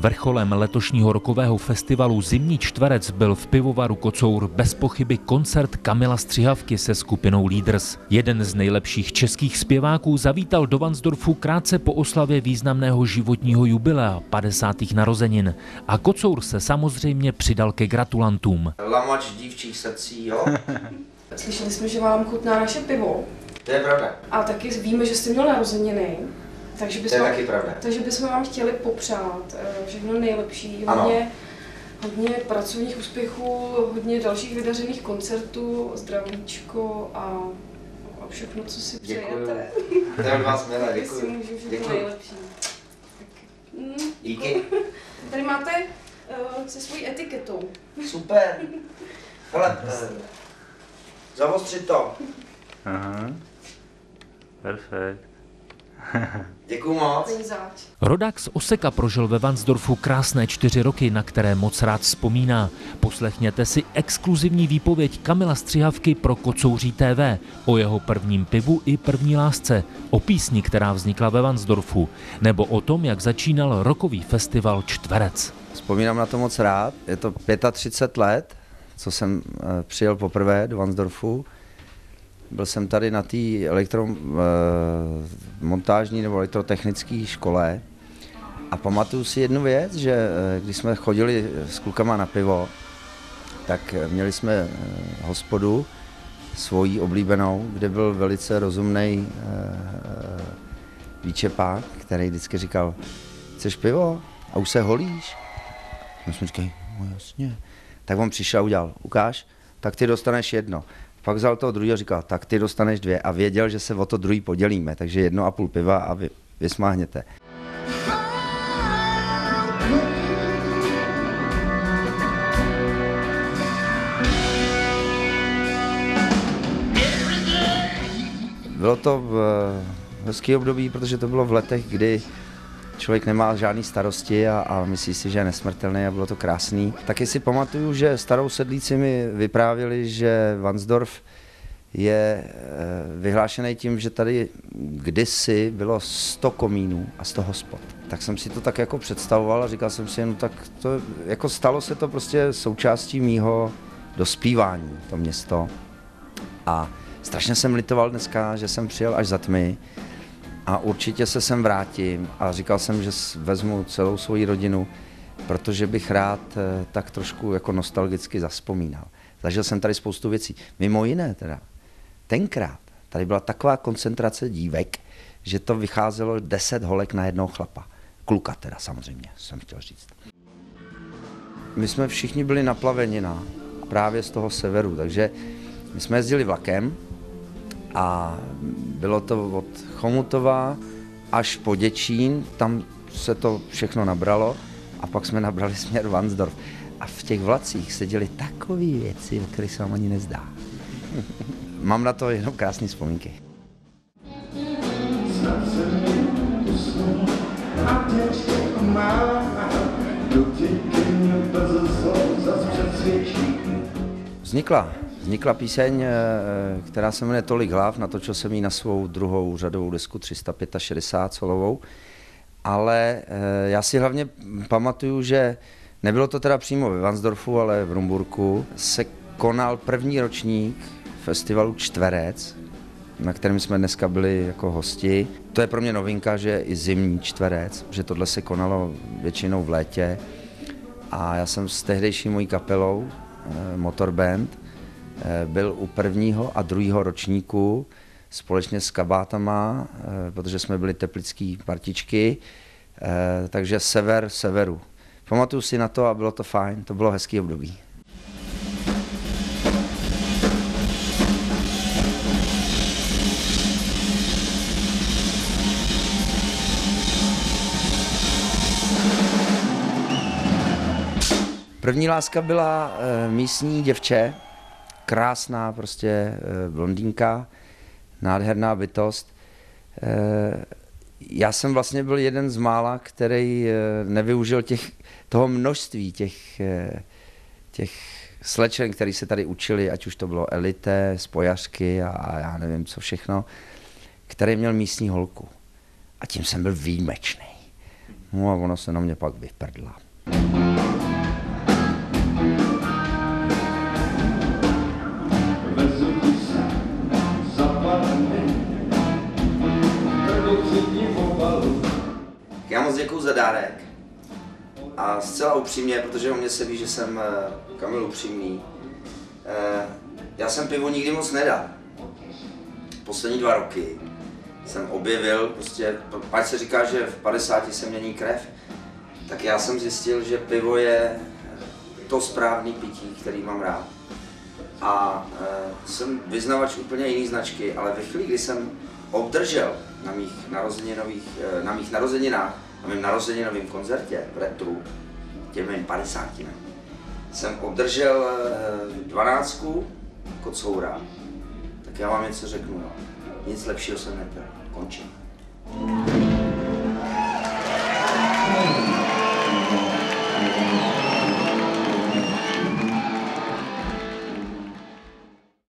Vrcholem letošního rokového festivalu Zimní čtverec byl v pivovaru Kocour bez pochyby koncert Kamila Střihavky se skupinou Leaders. Jeden z nejlepších českých zpěváků zavítal do Vansdorfu krátce po oslavě významného životního jubilea 50. narozenin. A Kocour se samozřejmě přidal ke gratulantům. Lamač dívčích srdcí, jo? Slyšeli jsme, že vám chutná naše pivo. To je pravda. A taky víme, že jste měl narozeniny. Takže To je bychom, taky pravda. takže bychom vám chtěli popřát eh, všechno nejlepší, Ano. hodně, hodně pracovních úspěchů, hodně dalších vydařených koncertů, zdravíčko a, a všechno, co si přejete. To je od vás milé, si děkuji. můžu všechno Děkuji. nejlepší. Tak, mm, Díky. Tady máte uh, se svojí etiketou. Super. Hele, eh, zavostřit to. Aha. Perfekt. Děkuju moc. Rodák z Oseka prožil ve Vansdorfu krásné čtyři roky, na které moc rád vzpomíná. Poslechněte si exkluzivní výpověď Kamila Střihavky pro Kocouří TV o jeho prvním pivu i první lásce, o písni, která vznikla ve Vansdorfu, nebo o tom, jak začínal rokový festival Čtverec. Vzpomínám na to moc rád. Je to 35 let, co jsem eh, přijel poprvé do Vansdorfu. Byl jsem tady na té elektromontážní nebo elektrotechnické škole a pamatuju si jednu věc, že eh, když jsme chodili s klukama na pivo, tak eh, měli jsme eh, hospodu svojí oblíbenou, kde byl velice rozumný výčepák, který vždycky říkal, chceš pivo? A už se holíš? My jsme říkali, no jasně. Tak on přišel a udělal, ukáž, tak ty dostaneš jedno. Pak vzal toho druhého říkal, tak ty dostaneš dvě. A věděl, že se o to druhý podělíme, takže jedno a půl piva a vy, vysmáhněte. Bylo to v hezký období, protože to bylo v letech, kdy člověk nemá žádný starosti a, a myslí si, že je nesmrtelný a bylo to krásný. Taky si pamatuju, že starou sedlíci mi vyprávěli, že Vansdorf je eh, vyhlášený tím, že tady kdysi bylo 100 komínů a 100 hospod. Tak jsem si to tak jako představoval a říkal jsem si, no tak to, jako stalo se to prostě součástí mýho dospívání, to město. A strašně jsem litoval dneska, že jsem přijel až za tmy a určitě se sem vrátím a říkal jsem, že vezmu celou svoji rodinu, protože bych rád eh, tak trošku jako nostalgicky zaspomínal. Zažil jsem tady spoustu věcí, mimo jiné teda. Tenkrát tady byla taková koncentrace dívek, že to vycházelo 10 holek na jednoho chlapa. Kluka teda samozřejmě, jsem chtěl říct. My jsme všichni byli na plavenina, právě z toho severu, takže my jsme jezdili vlakem a bylo to od Chomutova až po Děčín, tam se to všechno nabralo a pak jsme nabrali směr Vansdorf. A v těch vlacích seděly takové věci, o kterých se vám ani nezdá. Mám na to jenom krásné vzpomínky. Vznikla, vznikla píseň, eh, která se jmenuje Tolik hlav, natočil jsem ji na svou druhou řadovou desku 365 solovou, ale eh, já si hlavně pamatuju, že nebylo to teda přímo ve Vansdorfu, ale v Rumburku, se konal první ročník festivalu Čtverec, na kterém jsme dneska byli jako hosti. To je pro mě novinka, že i zimní čtverec, že tohle se konalo většinou v létě. A já jsem s tehdejší mojí kapelou, eh, Motorband, byl u prvního a druhého ročníku společně s kabátama, eh, protože jsme byli teplický partičky, eh, takže sever severu. Pamatuju si na to a bylo to fajn, to bylo hezký období. První láska byla místní děvče, krásná prostě e, blondýnka, nádherná bytost. E, já jsem vlastně byl jeden z mála, který e, nevyužil těch, toho množství těch, těch slečen, který se tady učili, ať už to bylo elite, spojařky a, a já nevím co všechno, který měl místní holku. A tím jsem byl výjimečný. No a ona se na mě pak vyprdla. Moc děkuji za dárek. A zcela upřímně, protože o mě se ví, že jsem eh, Kamil upřímný, eh, já jsem pivo nikdy moc nedal. Poslední dva roky jsem objevil, prostě, ať se říká, že v 50 se mění krev, tak já jsem zjistil, že pivo je to správný pití, který mám rád. A e, jsem vyznavač úplně jiný značky, ale ve chvíli, kdy jsem obdržel na mých, narozeninových, na mých narozeninách, na mém narozeninovém koncertě v Retru, těm mým 50, jsem obdržel e, dvanáctku kocoura, tak já vám něco řeknu. Jo. Nic lepšího jsem nepil. Končím.